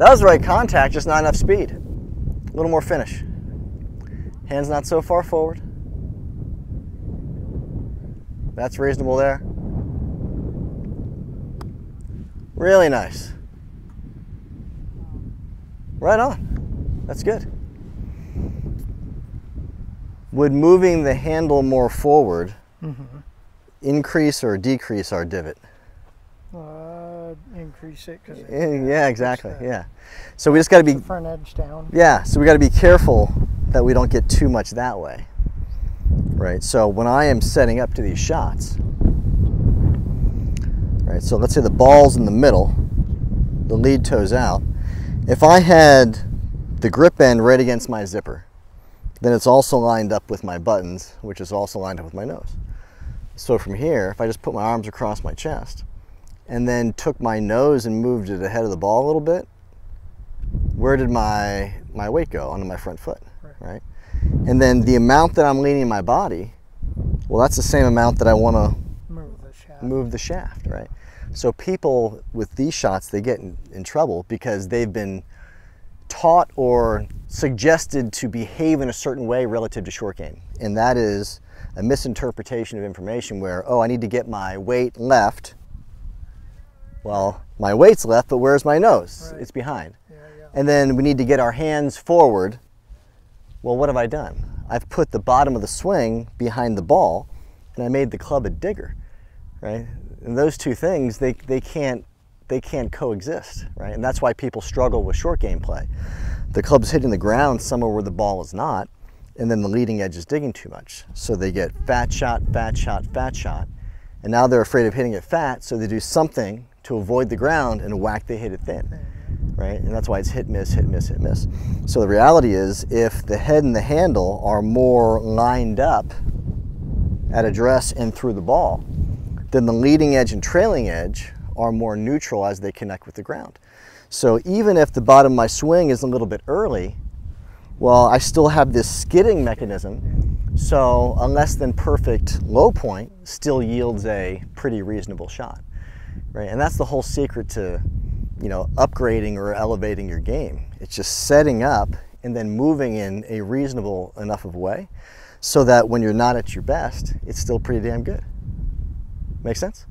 That was the right contact, just not enough speed. A little more finish. Hands not so far forward. That's reasonable there. Really nice. Right on. That's good. Would moving the handle more forward mm-hmm. increase or decrease our divot? Increase it because Eh, Yeah, exactly. Yeah. So we just got to be front edge down. Yeah, so we got to be careful that we don't get too much that way. Right, so when I am setting up to these shots, right, so let's say the ball's in the middle, the lead toe's out. If I had the grip end right against my zipper, then it's also lined up with my buttons, which is also lined up with my nose. So from here, if I just put my arms across my chest and then took my nose and moved it ahead of the ball a little bit, where did my my weight go? Onto my front foot right, and then the amount that i'm leaning my body well that's the same amount that i want to Move the shaft. move the shaft right? So people with these shots they get in, in trouble because they've been taught or suggested to behave in a certain way relative to short game. And that is a misinterpretation of information where oh i need to get my weight left well my weight's left but where's my nose Right. it's behind Yeah, yeah. and then we need to get our hands forward. Well, what have I done? I've put the bottom of the swing behind the ball and I made the club a digger, right? And those two things, they, they can't they can't coexist, right? And that's why people struggle with short game play. The club's hitting the ground somewhere where the ball is not, and then the leading edge is digging too much. So they get fat shot, fat shot, fat shot, and now they're afraid of hitting it fat, so they do something to avoid the ground and whack they hit it thin right? And that's why it's hit, miss, hit, miss, hit, miss. So the reality is, if the head and the handle are more lined up at address and through the ball, then the leading edge and trailing edge are more neutral as they connect with the ground. So even if the bottom of my swing is a little bit early, well, I still have this skidding mechanism. So a less than perfect low point still yields a pretty reasonable shot, right? And that's the whole secret to, you know, upgrading or elevating your game. It's just setting up and then moving in a reasonable enough of way so that when you're not at your best, it's still pretty damn good. Make sense?